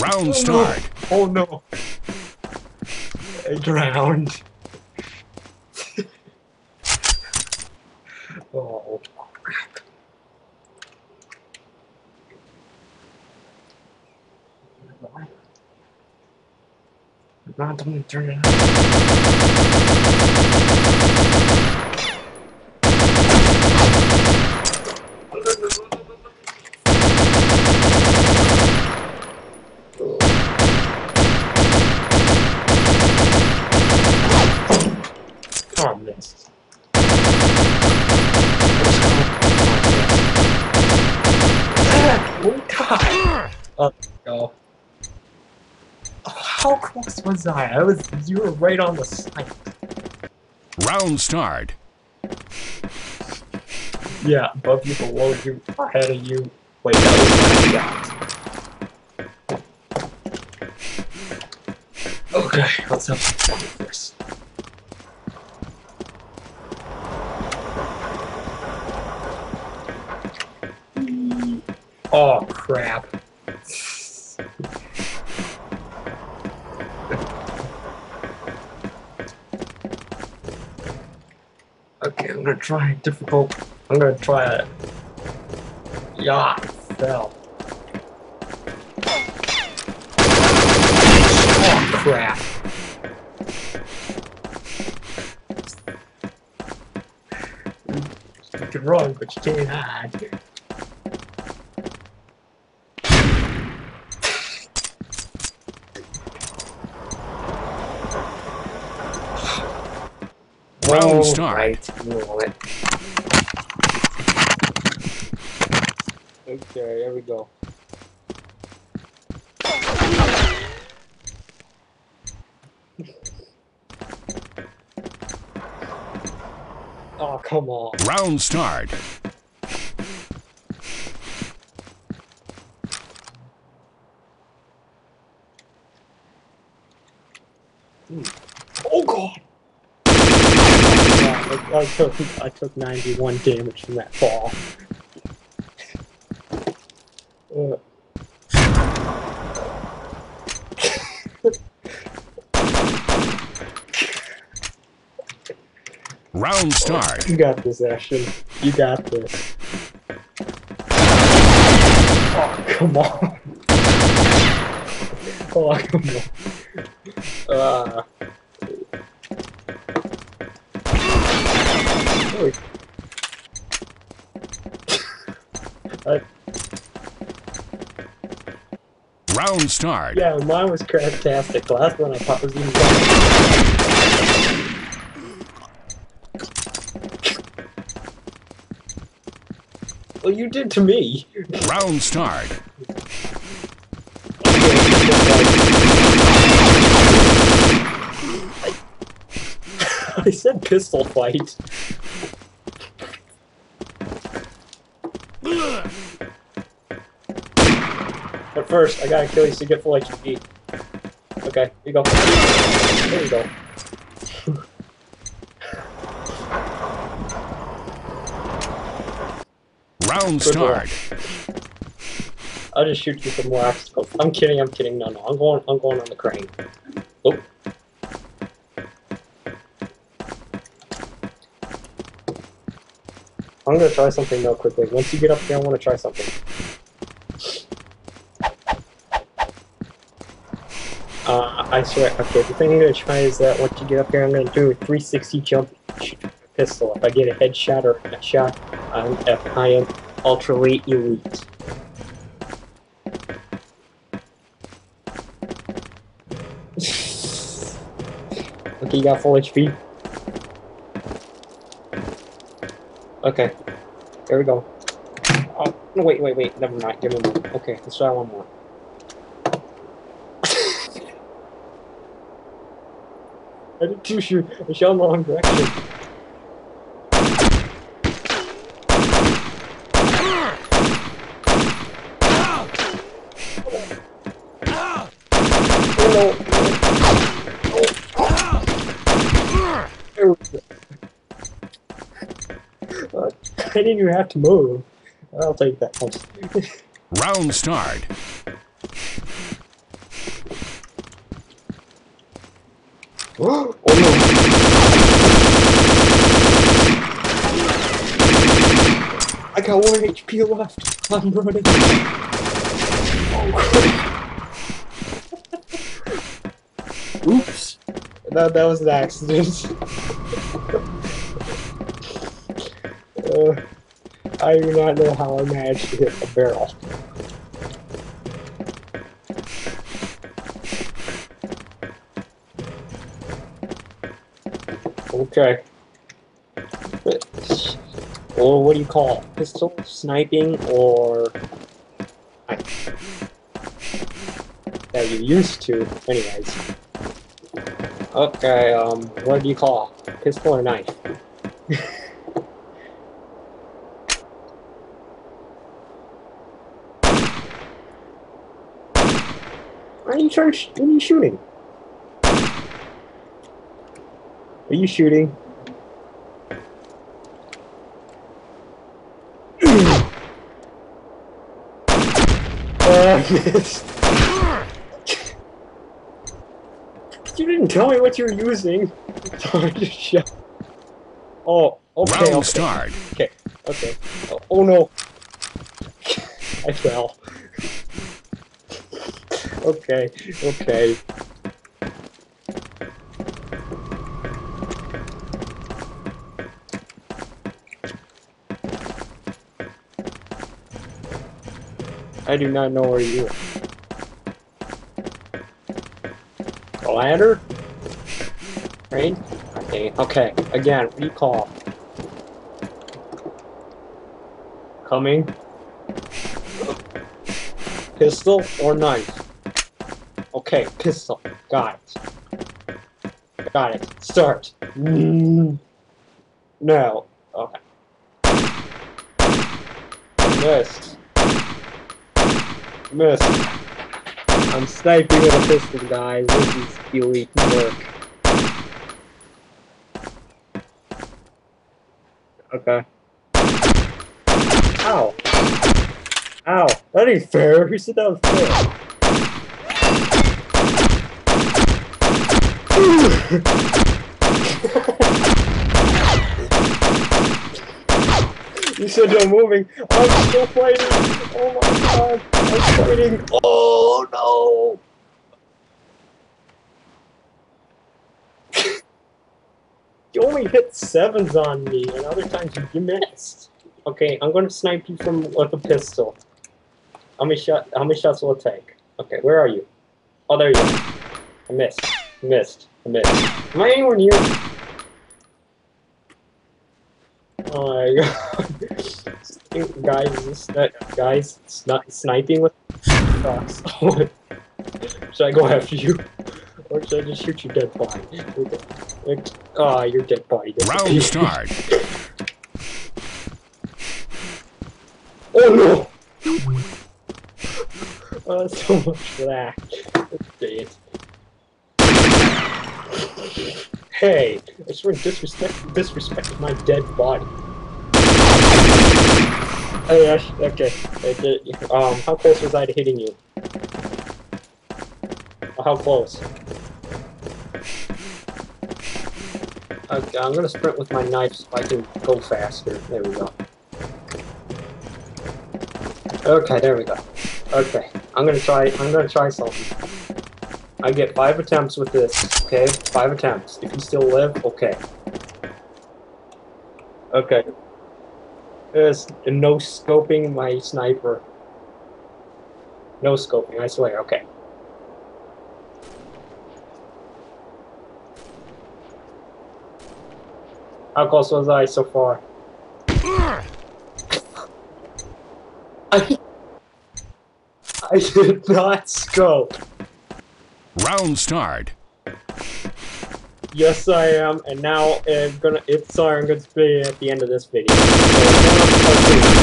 Round start. Oh, oh no. I drowned. Oh, oh crap. Not gonna turn it on. Come on, miss. Oh go. Oh, how close was I? I was. You were right on the side. Round start. Yeah, above you, below you, ahead of you. Wait, that was my shot. Okay, let's have some fun first. Oh crap. Okay, I'm gonna try difficult. I'm gonna try it. Yeah, fell. Oh crap. You can run, but you can't hide. Round start. Right, you know it. Okay, here we go. Oh, come on. Round start. Oh god! Yeah, I, took I took 91 damage from that fall. Uh, Round start. you got this, Ashton. You got this. Oh, come on. Oh, come on. Uh. Uh, Round start. yeah, mine was fantastic. The last one I thought was even better. Well, you did to me. Round start. I said pistol fight. First, I gotta kill you so to get full HP. Okay, here you go. There you go. Round Good start. I'll just shoot you for more obstacles. Oh, I'm kidding, I'm kidding. No, no, I'm going, I'm going on the crane. Oh. I'm gonna try something real quickly. Once you get up here, I want to try something. Uh, I swear. Okay, the thing I'm gonna try is that once you get up here, I'm gonna do a 360 jump pistol. If I get a headshot or a shot, I'm, I am ultra elite. Okay, you got full HP. Okay, there we go. Oh, no, wait, wait, wait, never mind, give me one. Okay, let's try one more. I did two shoot, I shot in the wrong direction. I didn't even have to move. I'll take that. Round start. Oh no! I got one HP left. I'm running. Oh, Oops. That that was an accident. uh, I do not know how I managed to hit a barrel. Okay. Or what do you call it? Pistol sniping or that you used to, anyways. Okay, um, what do you call? Pistol or knife? Why are you? To what are you shooting? Are you shooting? Uh, I missed. You didn't tell me what you were using. So I just shot. Oh, okay, Round okay, start. okay, okay. Oh, oh no. I fell. okay, okay. I do not know where you are. A ladder? Okay, okay. Again, recall. Coming. Pistol or knife? Okay, pistol. Got it. Got it. Start. Mm. No. Okay. Missed. Missed. I'm sniping with a pistol, guys. This is elite work. Okay. Ow. Ow. That ain't fair. Who said that was fair? you said you're moving. I'm still fighting. Oh my god. Oh no. you only hit sevens on me, and other times you missed. Okay, I'm gonna snipe you from with a pistol. How many shot? How many shots will it take? Okay, where are you? Oh, there you go. I missed. I missed. I missed. Am I anywhere near? Oh my god. Guys, is this that guys sni sniping with shots. should I go after you? Or should I just shoot your dead body? Like, ah, your dead body. Round disappeared. start. Oh no! Oh, so much for that. Dang it. Hey, I swear disrespect disrespected my dead body. Oh gosh, okay. Um, how close was I to hitting you? How close? Okay, I'm gonna sprint with my knife so I can go faster. There we go. Okay, there we go. Okay, I'm gonna try. I'm gonna try something. I get five attempts with this. Okay, five attempts. If you still live, okay. Okay. There's no scoping my sniper. No scoping, I swear. Okay. How close was I so far? I, I did not scope. Round start. Yes, I am, and now I'm gonna. It's sorry, I'm gonna be at the end of this video. So,